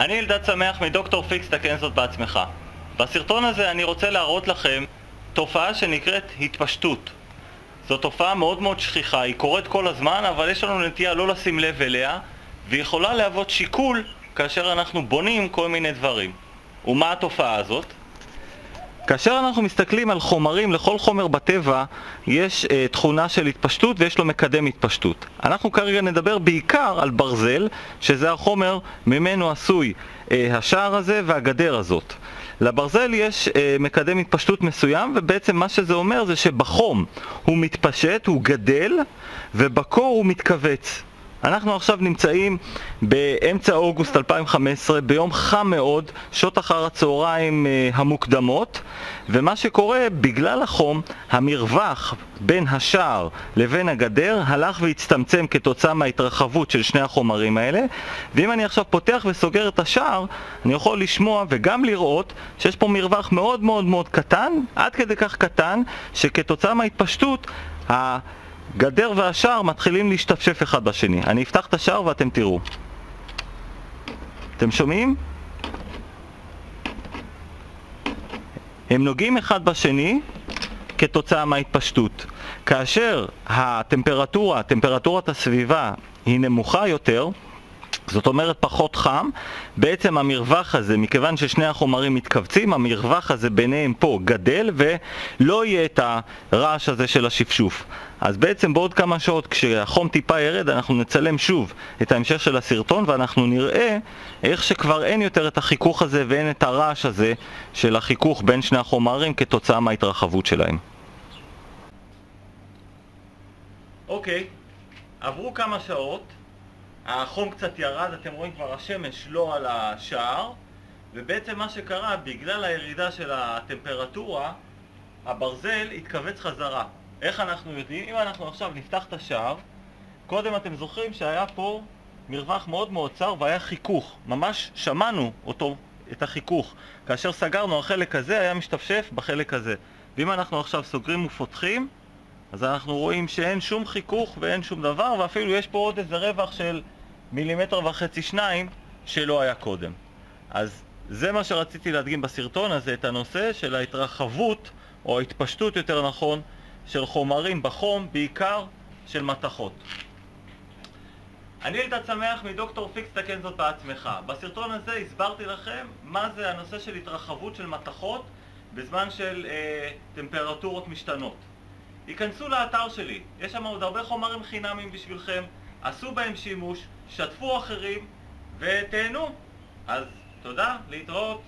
אני אלדד שמח מדוקטור פיקס תקן זאת בעצמך. בסרטון הזה אני רוצה להראות לכם תופעה שנקראת התפשטות. זו תופעה מאוד מאוד שכיחה, היא קורית כל הזמן, אבל יש לנו נטייה לא לשים לב אליה, והיא יכולה להוות שיקול כאשר אנחנו בונים כל מיני דברים. ומה התופעה הזאת? כאשר אנחנו מסתכלים על חומרים, לכל חומר בטבע יש אה, תכונה של התפשטות ויש לו מקדם התפשטות. אנחנו כרגע נדבר בעיקר על ברזל, שזה החומר ממנו עשוי אה, השער הזה והגדר הזאת. לברזל יש אה, מקדם התפשטות מסוים ובעצם מה שזה אומר זה שבחום הוא מתפשט, הוא גדל ובקור הוא מתכווץ. אנחנו עכשיו נמצאים באמצע אוגוסט 2015, ביום חם מאוד, שעות אחר הצהריים אה, המוקדמות, ומה שקורה, בגלל החום, המרווח בין השער לבין הגדר הלך והצטמצם כתוצאה מההתרחבות של שני החומרים האלה, ואם אני עכשיו פותח וסוגר את השער, אני יכול לשמוע וגם לראות שיש פה מרווח מאוד מאוד מאוד קטן, עד כדי כך קטן, שכתוצאה מההתפשטות, גדר והשער מתחילים להשתפשף אחד בשני. אני אפתח את השער ואתם תראו. אתם שומעים? הם נוגעים אחד בשני כתוצאה מההתפשטות. כאשר הטמפרטורה, טמפרטורת הסביבה, היא נמוכה יותר, זאת אומרת פחות חם, בעצם המרווח הזה, מכיוון ששני החומרים מתכווצים, המרווח הזה ביניהם פה גדל ולא יהיה את הרעש הזה של השפשוף. אז בעצם בעוד כמה שעות כשהחום טיפה ירד אנחנו נצלם שוב את ההמשך של הסרטון ואנחנו נראה איך שכבר אין יותר את החיכוך הזה ואין את הרעש הזה של החיכוך בין שני החומרים כתוצאה מההתרחבות שלהם. אוקיי, okay. עברו כמה שעות החום קצת ירד, אתם רואים כבר השמש לא על השער ובעצם מה שקרה, בגלל הירידה של הטמפרטורה הברזל התכווץ חזרה. איך אנחנו יודעים? אם אנחנו עכשיו נפתח את השער קודם אתם זוכרים שהיה פה מרווח מאוד מאוד צר והיה חיכוך. ממש שמענו אותו, את החיכוך. כאשר סגרנו החלק הזה היה משתפשף בחלק הזה. ואם אנחנו עכשיו סוגרים ופותחים אז אנחנו רואים שאין שום חיכוך ואין שום דבר ואפילו יש פה עוד איזה רווח של מילימטר וחצי שניים שלא היה קודם. אז זה מה שרציתי להדגים בסרטון הזה, את הנושא של ההתרחבות, או ההתפשטות יותר נכון, של חומרים בחום, בעיקר של מתכות. אני אלדד שמח מדוקטור פיקס תקן זאת בעצמך. בסרטון הזה הסברתי לכם מה זה הנושא של התרחבות של מתכות בזמן של אה, טמפרטורות משתנות. היכנסו לאתר שלי, יש שם עוד הרבה חומרים חינמים בשבילכם, עשו בהם שימוש, שתפו אחרים ותהנו. אז תודה, להתראות.